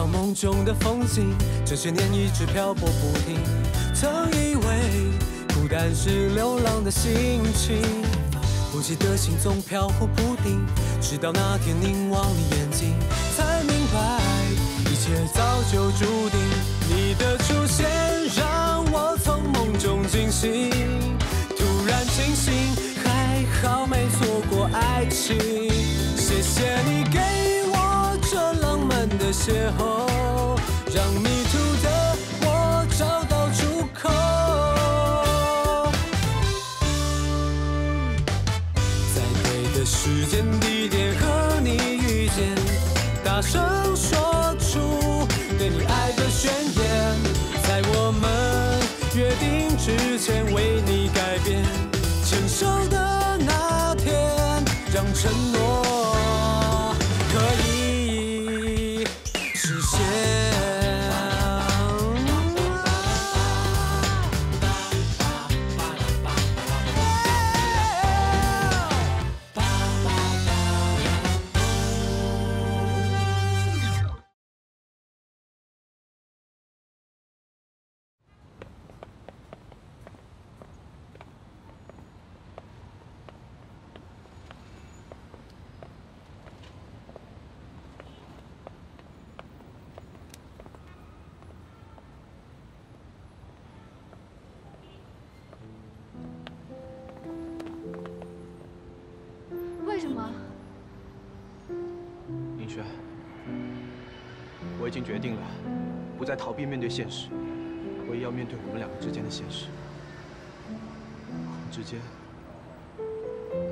梦中的风景，这些年一直漂泊不定。曾以为孤单是流浪的心情，不羁的心总飘忽不定。直到那天凝望你眼睛，才明白一切早就注定。你的出现让我从梦中惊醒，突然清醒，还好没错过爱情。谢谢你给邂逅，让迷途的我找到出口。在对的时间地点和你遇见，大声说出对你爱的宣言，在我们约定之前为你改变，牵手的那天，让承诺经决定了，不再逃避面对现实，我也要面对我们两个之间的现实。我们之间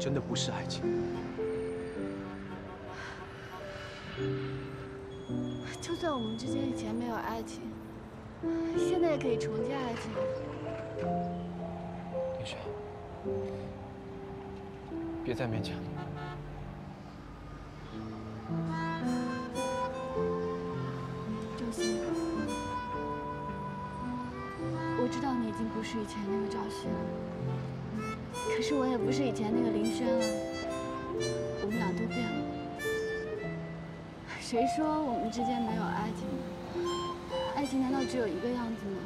真的不是爱情。就算我们之间以前没有爱情，现在也可以重建爱情。林轩，别再勉强。周难道只有一个样子吗？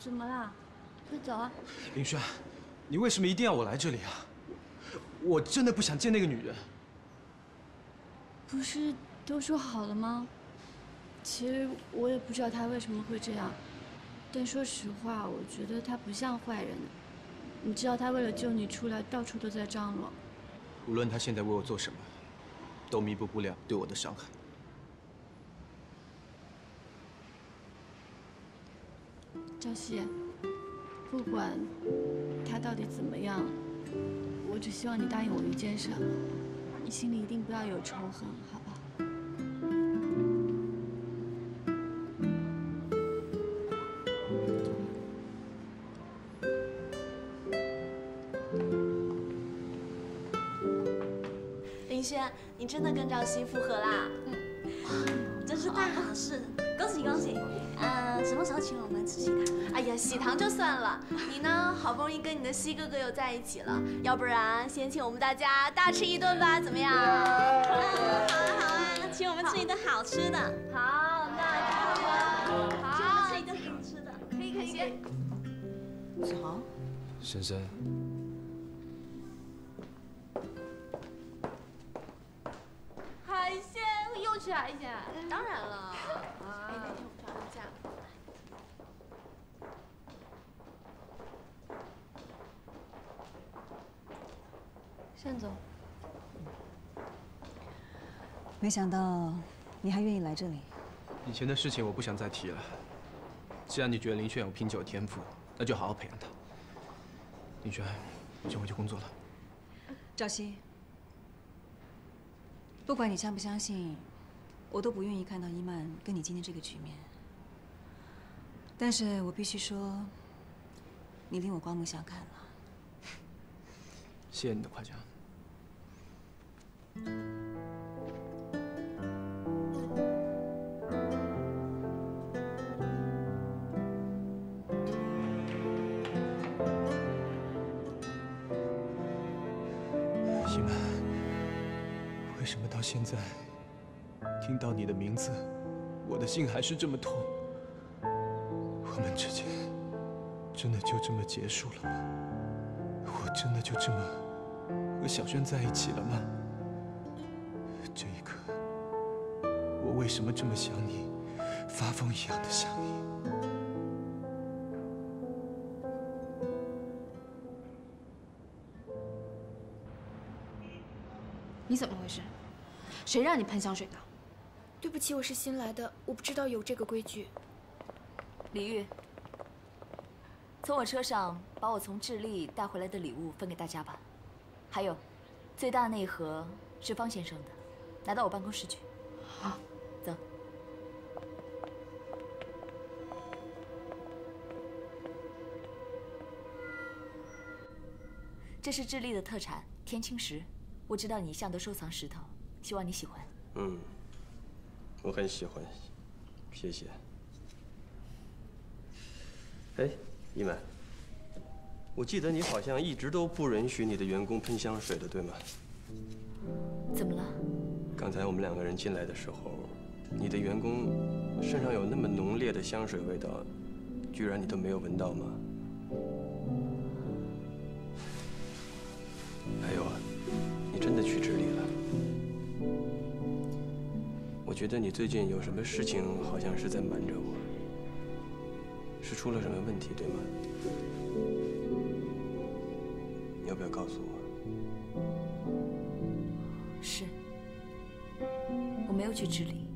怎么啦？快走啊！林轩，你为什么一定要我来这里啊？我真的不想见那个女人。不是都说好了吗？其实我也不知道他为什么会这样，但说实话，我觉得他不像坏人。你知道他为了救你出来，到处都在张罗。无论他现在为我做什么，都弥补不了对我的伤害。朝夕，不管他到底怎么样，我只希望你答应我一件事，你心里一定不要有仇恨，好吧？林轩，你真的跟赵曦复合啦？嗯，真是大好事，请我们吃喜糖？哎呀，喜糖就算了，你呢，好不容易跟你的西哥哥又在一起了，要不然先请我们大家大吃一顿吧，怎么样？嗯，好啊好啊，请我们吃一顿好吃的。好，那就请我们吃一顿好吃的。可以可以可以。子豪，深深，海鲜又吃海鲜，当然了，哎，那天我们去他家。单总，没想到你还愿意来这里。以前的事情我不想再提了。既然你觉得林轩有品酒天赋，那就好好培养他。林轩，我先回去工作了。赵熙，不管你相不相信，我都不愿意看到伊曼跟你今天这个局面。但是我必须说，你令我刮目相看了。谢谢你的夸奖。伊曼，为什么到现在听到你的名字，我的心还是这么痛？我们之间真的就这么结束了吗？我真的就这么和小轩在一起了吗？我为什么这么想你，发疯一样的想你？你怎么回事？谁让你喷香水的？对不起，我是新来的，我不知道有这个规矩。李玉，从我车上把我从智利带回来的礼物分给大家吧。还有，最大那一盒是方先生的，拿到我办公室去。好，这是智利的特产天青石，我知道你一向都收藏石头，希望你喜欢。嗯，我很喜欢，谢谢。哎，一曼，我记得你好像一直都不允许你的员工喷香水的，对吗？怎么了？刚才我们两个人进来的时候，你的员工身上有那么浓烈的香水味道，居然你都没有闻到吗？还有啊，你真的去智利了？我觉得你最近有什么事情，好像是在瞒着我。是出了什么问题，对吗？你要不要告诉我？是，我没有去治理，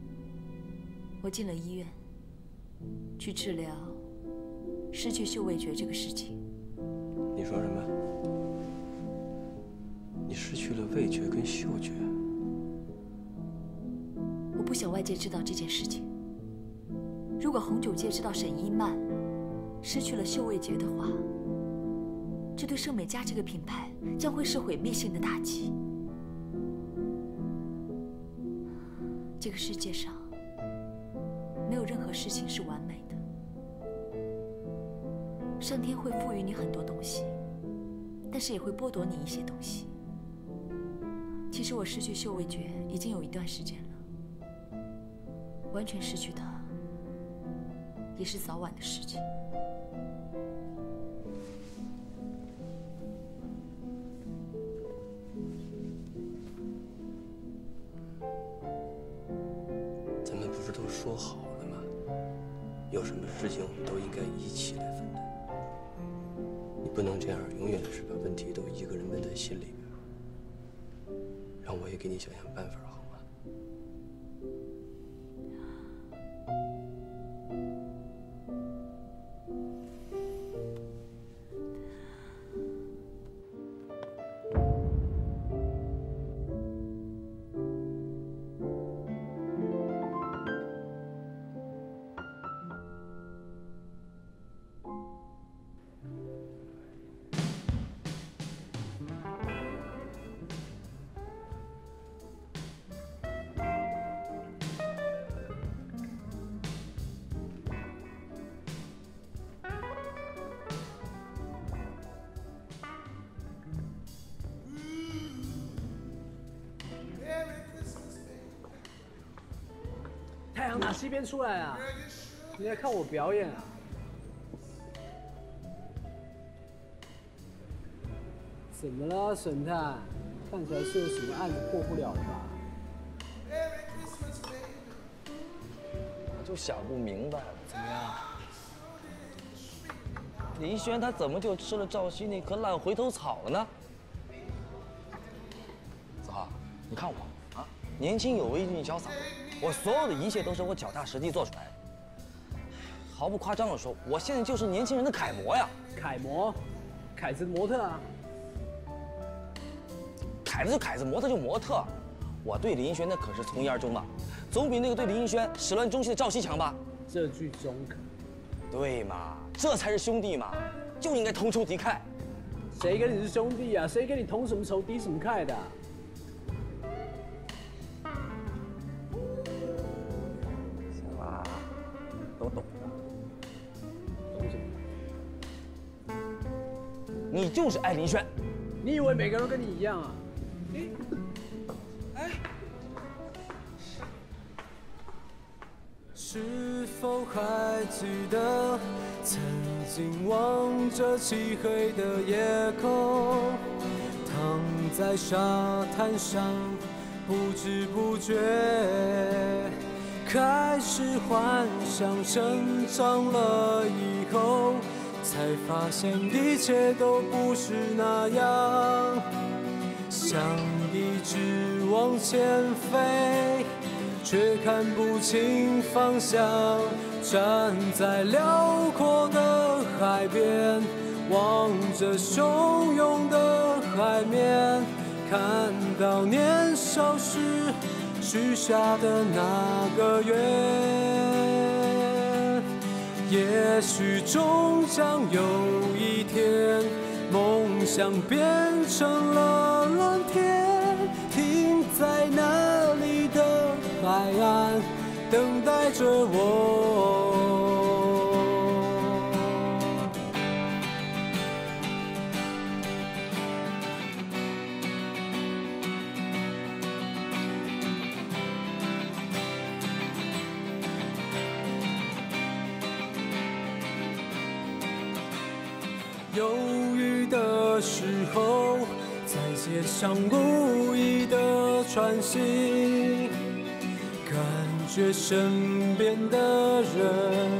我进了医院，去治疗失去嗅味觉这个事情。你说什么？失去了味觉跟嗅觉？我不想外界知道这件事情。如果红酒界知道沈一曼失去了嗅味觉的话，这对盛美家这个品牌将会是毁灭性的打击。这个世界上没有任何事情是完美的，上天会赋予你很多东西，但是也会剥夺你一些东西。其实我失去嗅味觉已经有一段时间了，完全失去它也是早晚的事情。咱们不是都说好了吗？有什么事情我们都应该一起来分担。你不能这样，永远是把问题都一个人闷在心里。我也给你想想办法，啊西边出来啊？你来看我表演啊？怎么了，神探？看起来是有什么案子破不了吧？我就想不明白了，怎么样？林轩他怎么就吃了赵熙那颗烂回头草了呢？子豪，你看我啊，年轻有为，英俊潇洒，我所有的一切都是我脚踏实地做出来的。毫不夸张地说，我现在就是年轻人的楷模呀！楷模，凯子模特啊！凯子就凯子，模特就模特。我对林轩那可是从一而终嘛，总比那个对林轩始乱终弃的赵熙强吧？这句中肯。对嘛，这才是兄弟嘛，就应该同仇敌忾。谁跟你是兄弟啊？谁跟你同什么仇敌什么忾的？行你就是艾林轩。你以为每个人都跟你一样啊？哎。是否还记得曾经望着漆黑的夜空，躺在沙滩上，不知不觉开始幻想成长了以后，才发现一切都不是那样，想一直往前飞。却看不清方向，站在辽阔的海边，望着汹涌的海面，看到年少时许下的那个愿，也许终将有一天，梦想变成了蓝天，停在那里的。海岸等待着我。像无意的穿行。感觉身边的人，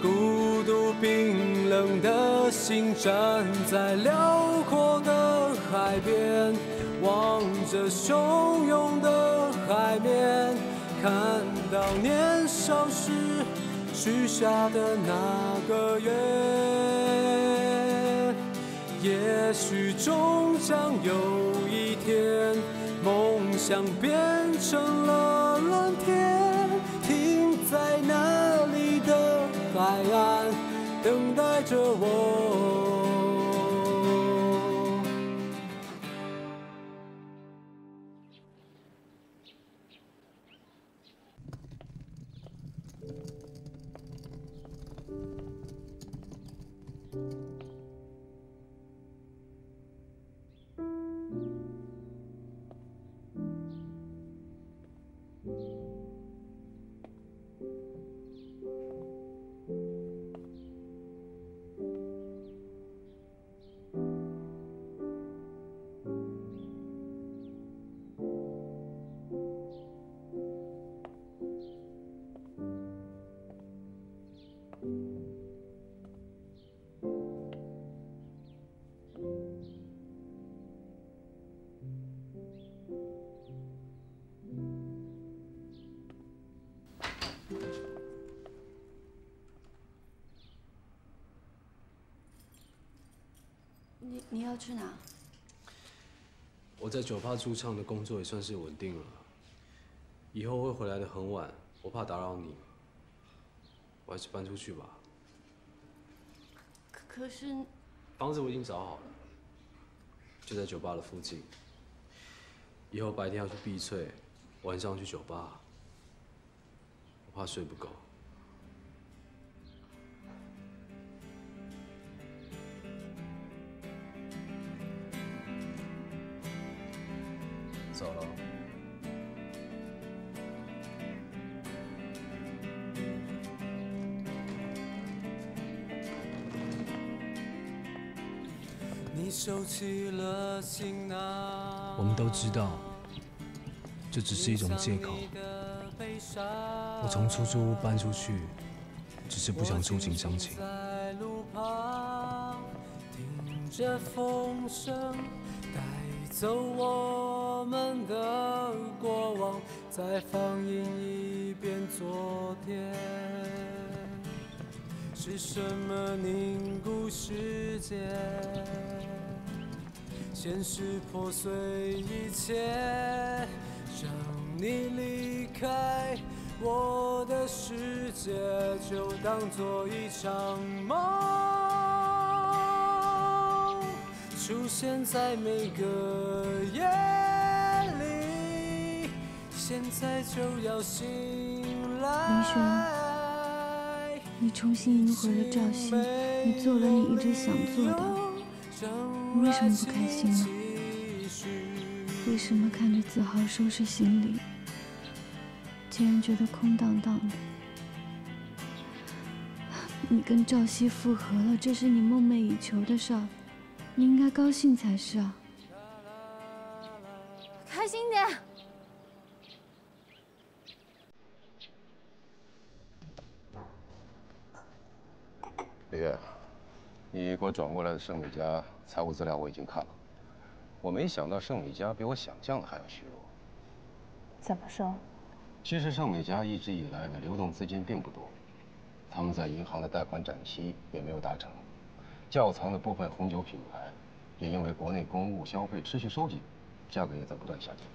孤独冰冷的心，站在辽阔的海边，望着汹涌的海面，看到年少时许下的那个愿，也许终将有天，梦想变成了蓝天，停在那里的海岸，等待着我。你你要去哪？我在酒吧驻唱的工作也算是稳定了，以后会回来的很晚，我怕打扰你，我还是搬出去吧。可可是，房子我已经找好了，就在酒吧的附近。以后白天要去碧翠，晚上去酒吧，我怕睡不够。走了。你收起了行囊。我们都知道，这只是一种借口。我从出租屋搬出去，只是不想触景伤情。在路旁。着风声。带走我。们的过往，再放映一遍昨天。是什么凝固时间？现实破碎一切，让你离开我的世界，就当做一场梦。出现在每个夜，林轩，你重新赢回了赵鑫，你做了你一直想做的，你为什么不开心呢？为什么看着子豪收拾行李，竟然觉得空荡荡的？你跟赵熙复合了，这是你梦寐以求的事儿。你应该高兴才是啊！开心点。李月，你给我转过来的盛美家财务资料我已经看了，我没想到盛美家比我想象的还要虚弱。怎么说？其实盛美家一直以来的流动资金并不多，他们在银行的贷款展期也没有达成。窖藏的部分红酒品牌，也因为国内公务消费持续收紧，价格也在不断下降。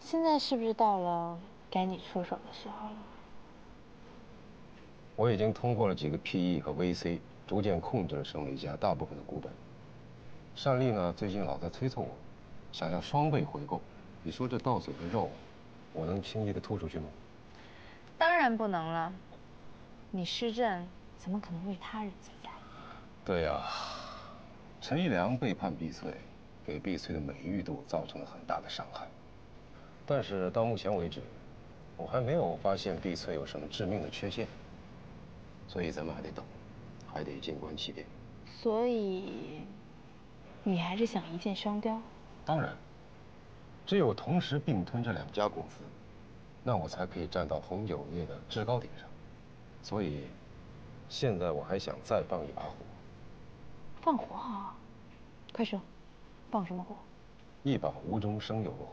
现在是不是到了该你出手的时候了？我已经通过了几个 PE 和 VC，逐渐控制了胜利家大部分的股本。善利呢，最近老在催促我，想要双倍回购。你说这到嘴的肉，我能轻易的吐出去吗？当然不能了。你施政怎么可能为他人存在？对呀，陈一良背叛碧翠，给碧翠的美誉度造成了很大的伤害。但是到目前为止，我还没有发现碧翠有什么致命的缺陷。所以咱们还得等，还得静观其变。所以，你还是想一箭双雕？当然，只有同时并吞这两家公司，那我才可以站到红酒业的制高点上。所以，现在我还想再放一把火。放火啊！快说，放什么火？一把无中生有的火。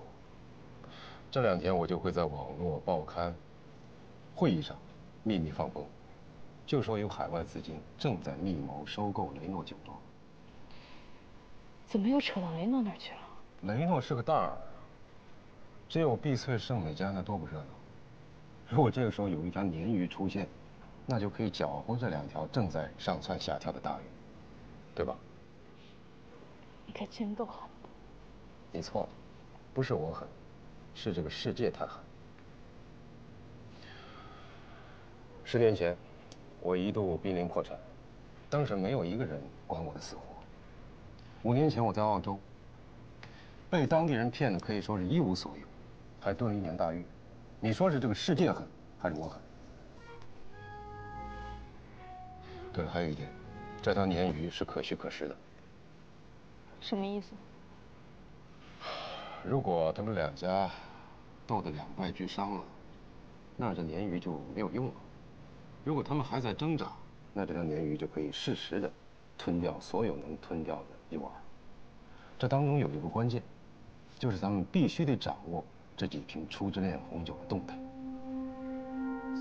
这两天我就会在网络、报刊、会议上秘密放风，就说有海外资金正在密谋收购雷诺酒庄。怎么又扯到雷诺那儿去了？雷诺是个大耳，只有碧翠圣美家那多不热闹。如果这个时候有一条鲶鱼出现，那就可以搅和这两条正在上蹿下跳的大鱼。对吧？你可真够狠的。你错了，不是我狠，是这个世界太狠。十年前，我一度濒临破产，当时没有一个人管我的死活。五年前我在澳洲，被当地人骗的可以说是一无所有，还蹲了一年大狱。你说是这个世界狠，还是我狠？对了，还有一点。这条鲶鱼是可虚可实的，什么意思？如果他们两家斗得两败俱伤了，那这鲶鱼就没有用了；如果他们还在挣扎，那这条鲶鱼就可以适时的吞掉所有能吞掉的一碗。这当中有一个关键，就是咱们必须得掌握这几瓶初之恋红酒的动态。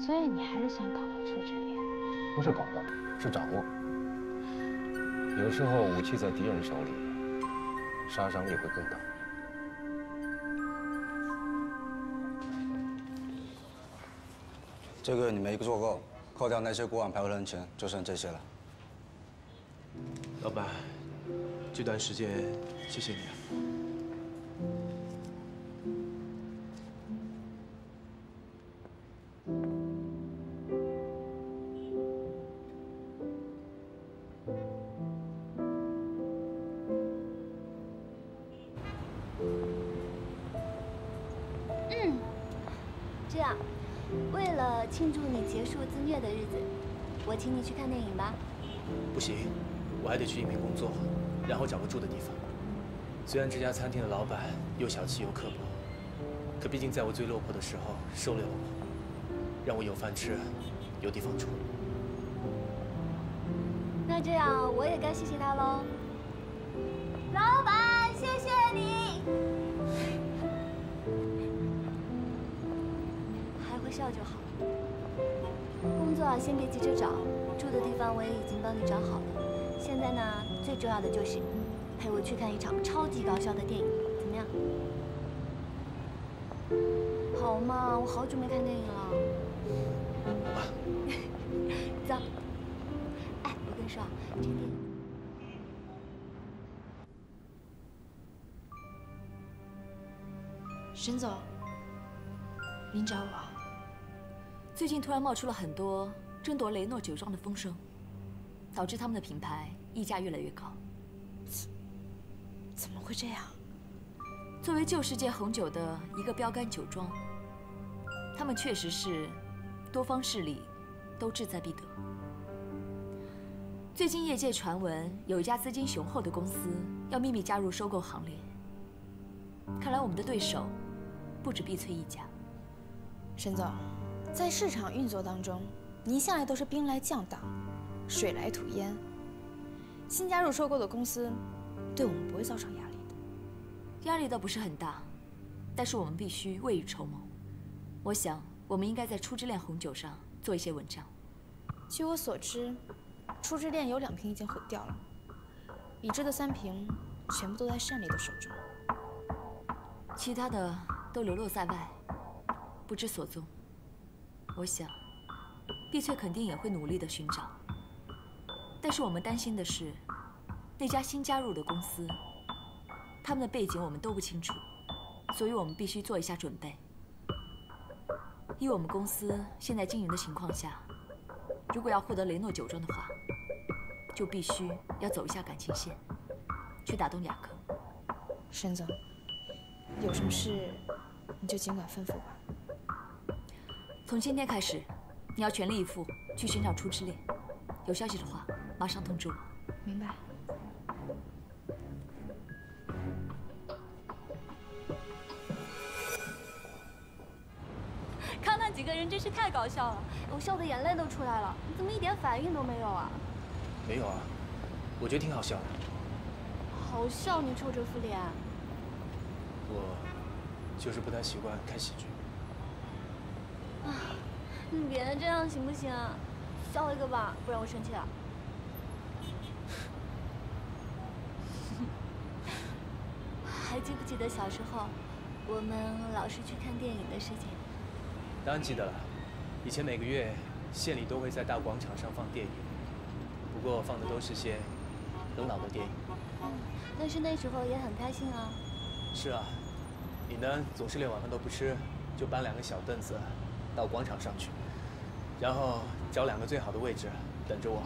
所以你还是想搞到初之恋？不是搞到，是掌握。有时候武器在敌人手里，杀伤力会更大。这个你没做够，扣掉那些锅碗瓢盆钱，就剩这些了。老板，这段时间谢谢你啊。我。还得去应聘工作。然后找个住的地方。虽然这家餐厅的老板又小气又刻薄，可毕竟在我最落魄的时候收留了我，让我有饭吃，有地方住。那这样我也该谢谢他喽。老板，谢谢你。还会笑就好。工作啊，先别急着找，住的地方我也已经帮你找好了。现在呢，最重要的就是陪我去看一场超级搞笑的电影，怎么样？好嘛，我好久没看电影了。走。哎，我跟你说啊，这电影。沈总，您找我？最近突然冒出了很多争夺雷诺酒庄的风声，导致他们的品牌溢价越来越高。怎么会这样？作为旧世界红酒的一个标杆酒庄，他们确实是多方势力都志在必得。最近业界传闻，有一家资金雄厚的公司要秘密加入收购行列。看来我们的对手不止碧翠一家。沈总，在市场运作当中，您向来都是兵来将挡，水来土掩。新加入收购的公司，对我们不会造成压力的。压力倒不是很大，但是我们必须未雨绸缪。我想，我们应该在初之恋红酒上做一些文章。据我所知，初之恋有两瓶已经毁掉了，已知的三瓶全部都在善里的手中。其他的都流落在外，不知所踪。我想，碧翠肯定也会努力的寻找。但是我们担心的是，那家新加入的公司，他们的背景我们都不清楚，所以我们必须做一下准备。以我们公司现在经营的情况下，如果要获得雷诺酒庄的话，就必须要走一下感情线，去打动雅克。沈总。有什么事，你就尽管吩咐吧。从今天开始，你要全力以赴去寻找初之恋。有消息的话，马上通知我。明白。看那几个人真是太搞笑了，我笑的眼泪都出来了。你怎么一点反应都没有啊？没有啊，我觉得挺好笑的。好笑？你臭这副脸！我就是不太习惯看喜剧。啊，你别这样行不行啊？笑一个吧，不然我生气了。还记得小时候，我们老是去看电影的事情？当然记得了。以前每个月县里都会在大广场上放电影，不过放的都是些很老的电影。嗯，但是那时候也很开心啊。是啊，你呢总是连晚饭都不吃，就搬两个小凳子到广场上去，然后找两个最好的位置等着我。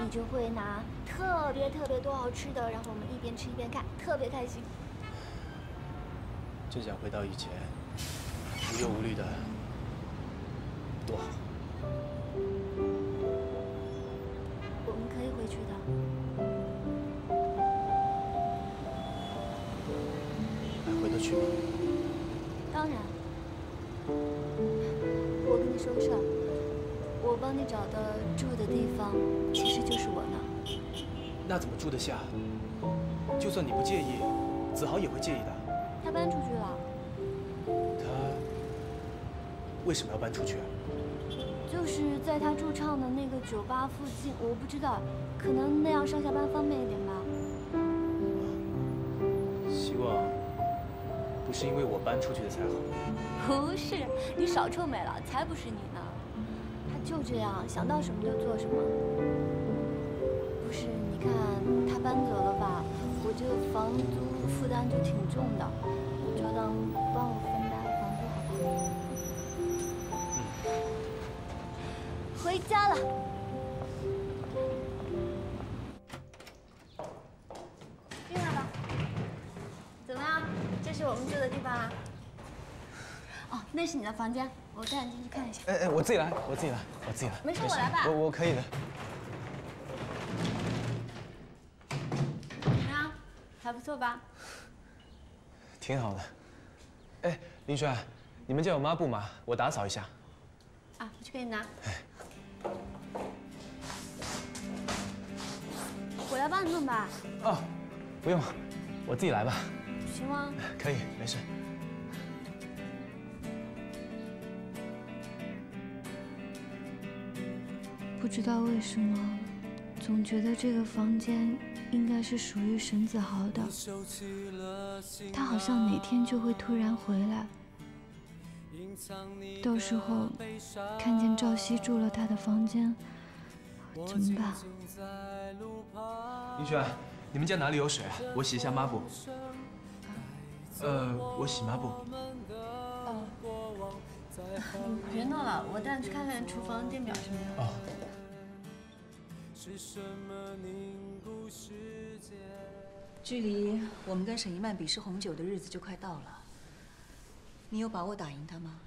你就会拿特别特别多好吃的，然后我们一边吃一边看，特别开心。真想回到以前，无忧无虑的，多好。我们可以回去的。还回得去吗？当然。我跟你说个事儿，我帮你找的住的地方，其实就是我那。那怎么住得下？就算你不介意，子豪也会介意的。他搬出去为什么要搬出去？就是在他驻唱的那个酒吧附近，我不知道，可能那样上下班方便一点吧。希望不是因为我搬出去的才好。不是，你少臭美了，才不是你呢。他就这样，想到什么就做什么。不是，你看他搬走了吧，我这个房租负担就挺重的，哦，那是你的房间，我带你进去看一下。哎哎，我自己来，我自己来，我自己来。没事，我来吧。我我可以的。还不错吧？挺好的。哎，林轩，你们家有抹布吗？我打扫一下。啊，我去给你拿。我来帮你弄吧。哦，不用，我自己来吧。行吗？可以，没事。不知道为什么，总觉得这个房间应该是属于沈子豪的。他好像哪天就会突然回来，到时候看见赵熙住了他的房间，怎么办？林轩，你们家哪里有水啊？我洗一下抹布。呃，我洗抹布。哦，你别闹了，我带你去看看厨房电表什么的。哦。距离我们跟沈一曼比试红酒的日子就快到了，你有把握打赢她吗？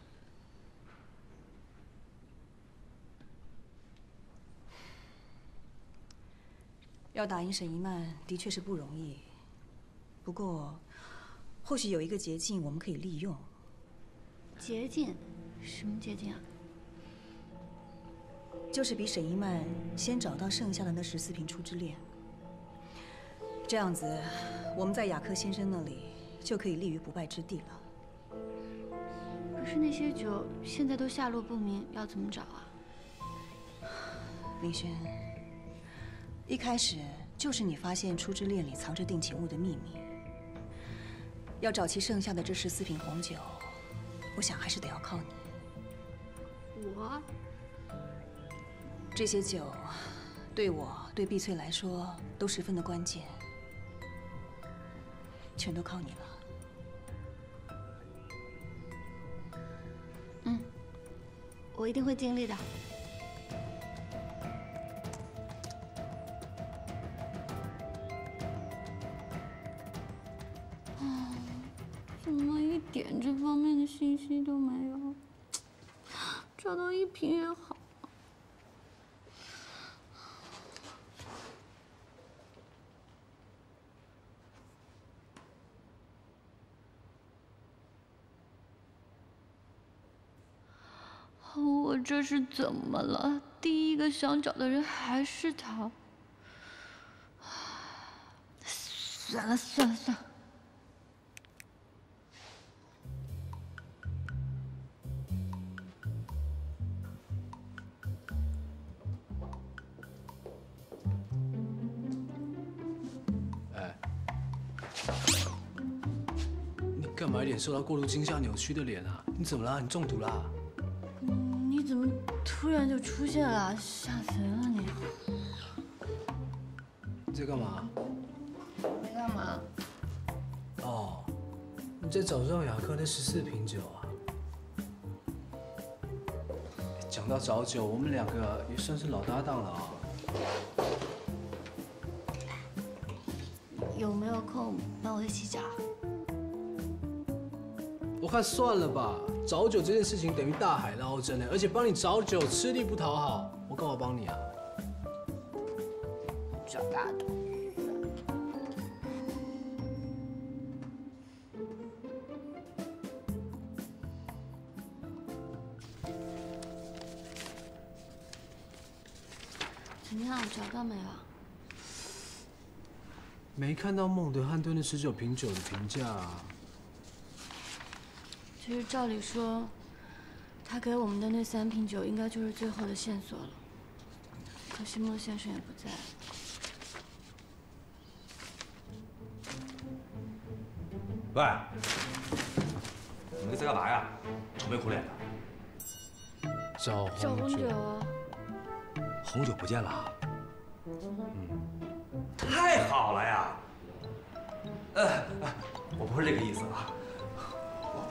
要打赢沈一曼的确是不容易，不过或许有一个捷径我们可以利用。捷径？什么捷径啊？就是比沈一曼先找到剩下的那十四瓶初之恋，这样子我们在雅克先生那里就可以立于不败之地了。可是那些酒现在都下落不明，要怎么找啊？林轩，一开始就是你发现初之恋里藏着定情物的秘密，要找齐剩下的这十四瓶红酒，我想还是得要靠你。我？这些酒，对我、对碧翠来说都十分的关键，全都靠你了。嗯，我一定会尽力的。怎么一点这方面的信息都没有？找到一瓶也好。我这是怎么了？第一个想找的人还是他。算了算了算了。哎，你干嘛一脸受到过度惊吓扭曲的脸啊？你怎么了？你中毒啦？你怎么突然就出现了？吓死人了你！你在干嘛？没干嘛。哦，你在找赵雅克那十四瓶酒啊？讲到找酒，我们两个也算是老搭档了啊。有没有空帮我一起找？我看算了吧，找酒这件事情等于大海捞针呢，而且帮你找酒吃力不讨好，我干嘛帮你啊？长大的。怎么样，找到没有？没看到孟德汉对那十九瓶酒的评价啊。其实照理说，他给我们的那三瓶酒应该就是最后的线索了。可惜莫先生也不在。喂，你们在干嘛呀？愁眉苦脸的。找找红酒啊。红酒不见了。嗯。太好了呀！呃，我不是这个意思啊。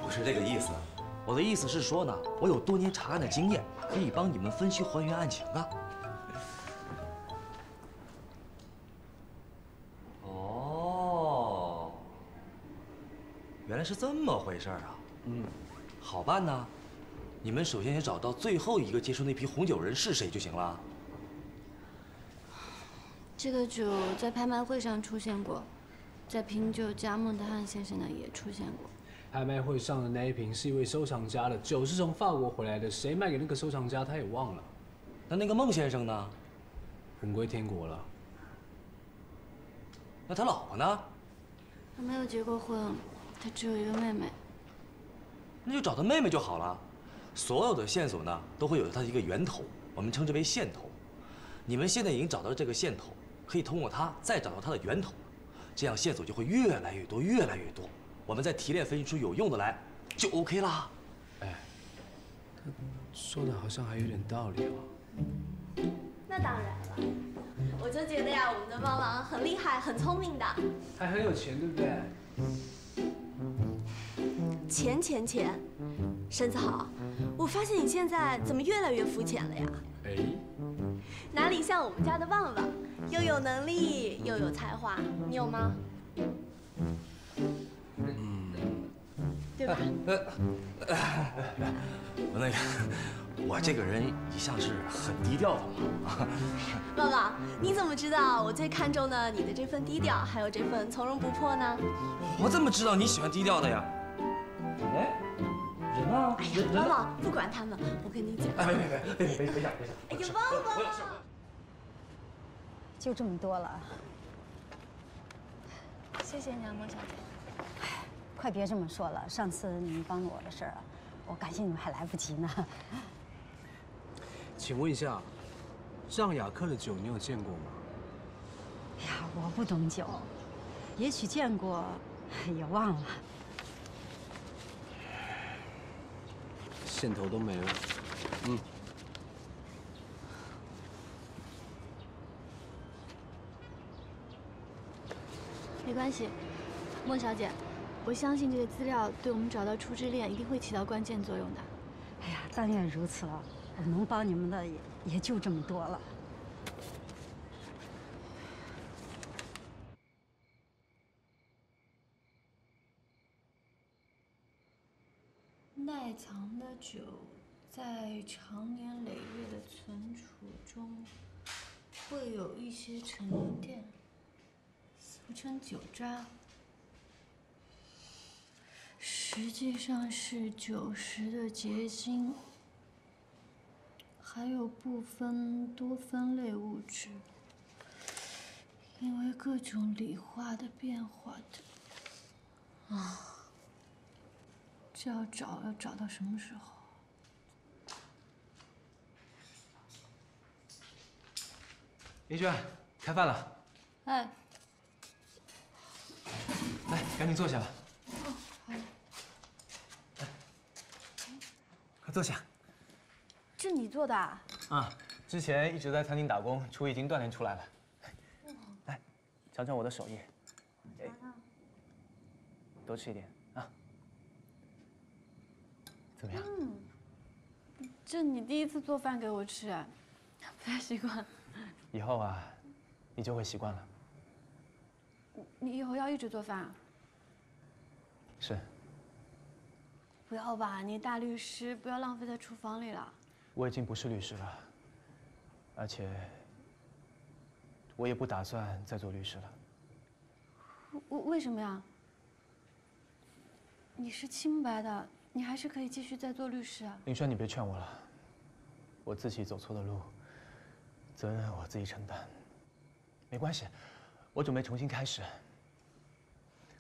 不是这个意思，我的意思是说呢，我有多年查案的经验，可以帮你们分析还原案情啊。哦，原来是这么回事啊。嗯，好办呢。你们首先先找到最后一个接触那批红酒人是谁就行了。这个酒在拍卖会上出现过，在品酒家孟德汉先生的也出现过。拍卖会上的那一瓶是一位收藏家的酒，是从法国回来的，谁卖给那个收藏家他也忘了。那那个孟先生呢？魂归天国了。那他老婆呢？他没有结过婚，他只有一个妹妹。那就找他妹妹就好了。所有的线索呢，都会有它的一个源头，我们称之为线头。你们现在已经找到了这个线头，可以通过它再找到它的源头，这样线索就会越来越多，越来越多。我们再提炼分析出有用的来，就 OK 啦。哎，他说的好像还有点道理哦。那当然了，我就觉得呀，我们的帮忙很厉害，很聪明的，还很有钱，对不对？钱钱钱，身子好，我发现你现在怎么越来越肤浅了呀？哎，哪里像我们家的旺旺，又有能力又有才华，你有吗？吧？我那个，我这个人一向是很低调的嘛。旺旺，你怎么知道我最看重的你的这份低调，还有这份从容不迫呢？我怎么知道你喜欢低调的呀？哎，人呢？哎呀，旺旺，不管他们，我跟你讲。哎，别别别别别别想别想！哎呀，旺旺，就这么多了。谢谢你啊，孟小姐。快别这么说了，上次你们帮了我的事儿啊，我感谢你们还来不及呢。请问一下，让雅克的酒你有见过吗？哎呀，我不懂酒，也许见过，也忘了。线头都没了，嗯。没关系，孟小姐，我相信这些资料对我们找到出之链一定会起到关键作用的。哎呀，但愿如此了。我能帮你们的也也就这么多了。耐藏的酒，在长年累月的存储中，会有一些沉淀，俗称酒渣。实际上是九十的结晶，还有部分多酚类物质，因为各种理化的变化的。啊。这要找要找到什么时候？林轩，开饭了。哎，来，赶紧坐下吧。哦，好。快坐下。这你做的啊？啊，之前一直在餐厅打工，厨艺已经锻炼出来了。来，尝尝我的手艺。哎，多吃一点啊。怎么样？嗯，这你第一次做饭给我吃，不太习惯。以后啊，你就会习惯了。你以后要一直做饭啊？是。不要吧，你大律师，不要浪费在厨房里了。我已经不是律师了，而且我也不打算再做律师了。为为什么呀？你是清白的。你还是可以继续再做律师啊，林轩，你别劝我了，我自己走错的路，责任我自己承担。没关系，我准备重新开始。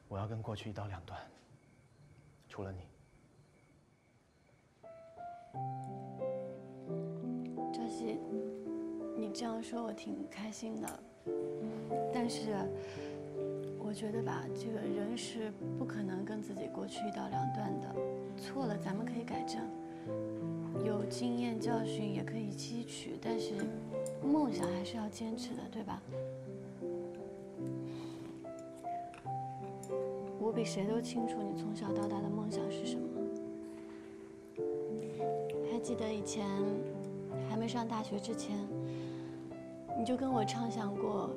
我要跟过去一刀两断，除了你。赵熙，你这样说我挺开心的，但是。我觉得吧，这个人是不可能跟自己过去一刀两断的。错了，咱们可以改正，有经验教训也可以汲取，但是梦想还是要坚持的，对吧？我比谁都清楚你从小到大的梦想是什么。还记得以前还没上大学之前，你就跟我畅想过。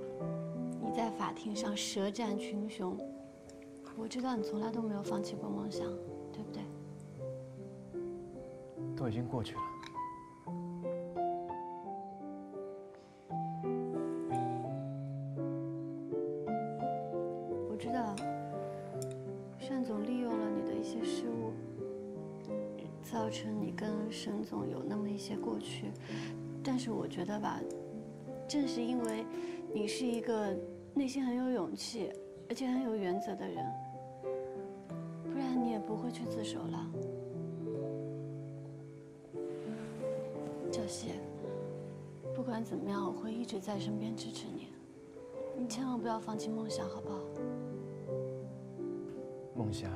你在法庭上舌战群雄，我知道你从来都没有放弃过梦想，对不对？都已经过去了。我知道，造成你跟沈总有那么一些过去，但是我觉得吧，正是因为你是一个内心很有勇气，而且很有原则的人，不然你也不会去自首了。赵熙，不管怎么样，我会一直在身边支持你，你千万不要放弃梦想，好不好？梦想，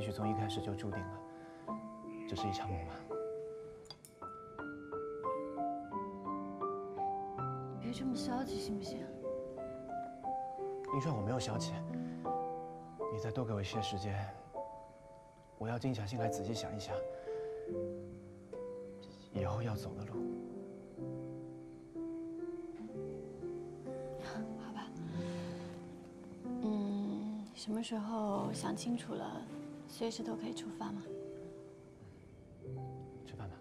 也许从一开始就注定了，这是一场梦吧。别这么消极，行不行？林川，我没有消极，你再多给我一些时间，我要静下心来仔细想一想，以后要走的路。好吧。嗯，什么时候想清楚了，随时都可以出发吗。吃饭吧。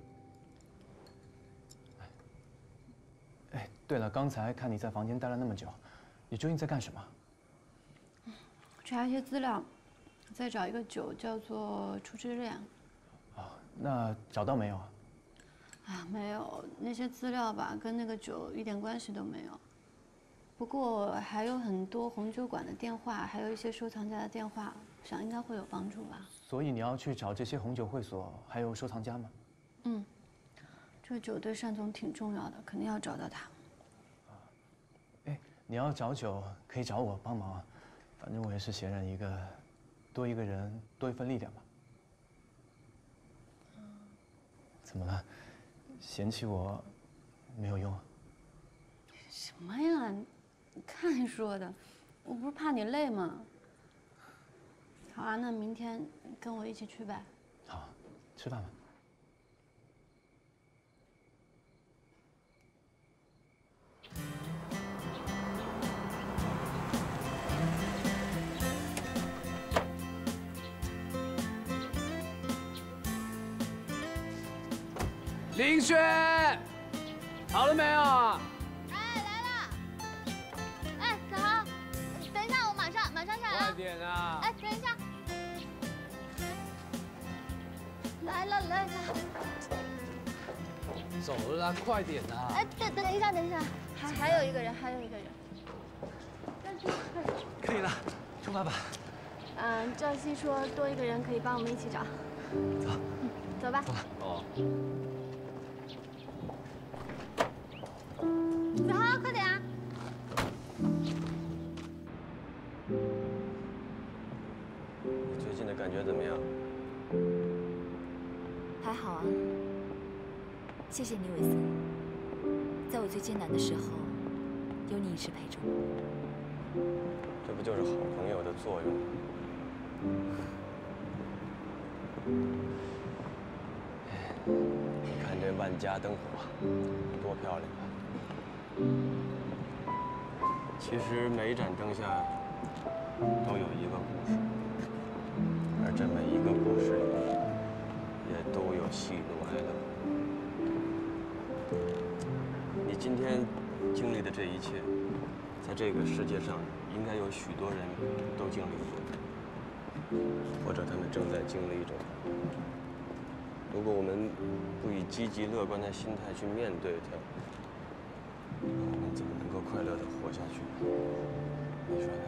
哎，对了，刚才看你在房间待了那么久，你究竟在干什么？查一些资料，再找一个酒叫做《初之恋》。那找到没有啊？啊，没有那些资料吧，跟那个酒一点关系都没有。不过还有很多红酒馆的电话，还有一些收藏家的电话，想应该会有帮助吧。所以你要去找这些红酒会所还有收藏家吗？嗯，这个酒对单总挺重要的，肯定要找到他。哎，你要找酒可以找我帮忙啊，反正我也是闲人一个，多一个人多一份力量吧。怎么了？嫌弃我没有用啊？什么呀？你看说的，我不是怕你累吗？好啊，那明天跟我一起去呗。好，吃饭吧。林轩，好了没有？哎，来了。哎，子豪，等一下，我马上马上下来啊。快点啊！哎，等一下。来了来了。走了啦，快点啊！哎，等等一下等一下，还还有一个人，还有一个人。可以了，出发吧。嗯，赵熙说多一个人可以帮我们一起找。走。走吧。哦。子豪，快点啊！你最近的感觉怎么样？谢谢你，韦森，在我最艰难的时候，有你一直陪着我。这不就是好朋友的作用吗？你看这万家灯火，多漂亮啊！其实每一盏灯下都有一个故事，而这每一个故事里也都有喜怒哀乐。的这一切，在这个世界上应该有许多人都经历过，或者他们正在经历着。如果我们不以积极乐观的心态去面对它，我们怎么能够快乐的活下去呢？你说呢？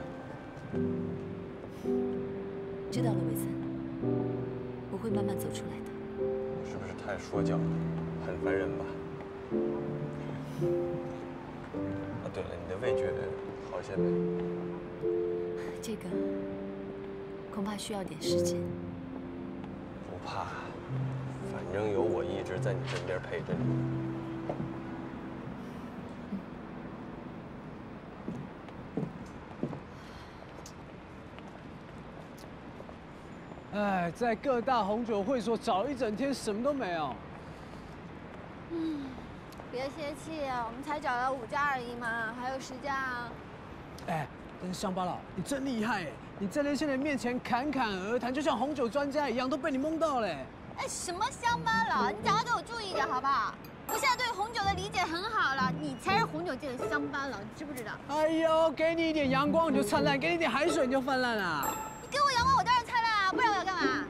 知道了，维森，我会慢慢走出来的。我是不是太说教了，很烦人吧？啊，对了，你的味觉好些没？这个恐怕需要点时间。不怕，反正有我一直在你身边陪着你。哎，在各大红酒会所找一整天，什么都没有。嗯，别泄气，我们才找了五家而已嘛，还有十家啊。哎，但是乡巴佬，你真厉害哎！你在那些人面前侃侃而谈，就像红酒专家一样，都被你蒙到了。哎，什么乡巴佬？你讲话对我注意点好不好？我现在对红酒的理解很好了，你才是红酒界的乡巴佬，你知不知道？哎呦，给你一点阳光你就灿烂，给你一点海水你就泛滥了。你给我阳光我当然灿烂啊，不然我要干嘛？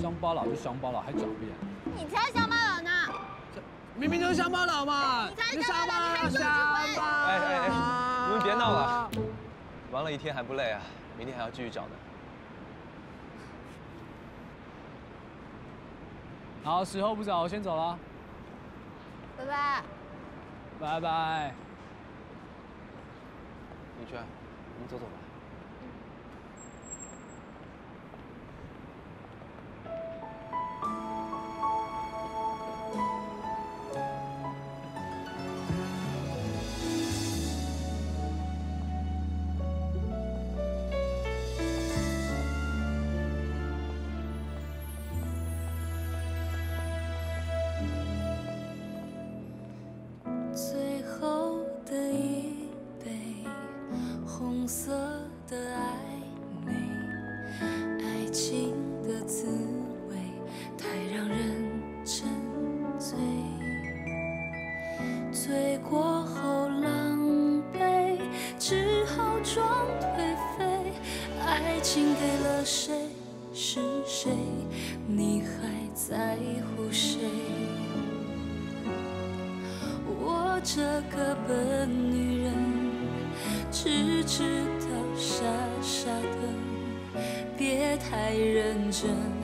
乡巴佬就乡巴佬，还狡辩？你才乡。明明就是乡巴佬嘛！你才乡巴佬，乡巴佬！哎哎哎，你们别闹了，玩了一天还不累啊？明天还要继续找呢。好，时候不早，我先走了。拜拜。拜拜。明娟，我们走走吧。个笨女人痴痴的傻傻的别太认真。